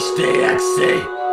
Stay DXC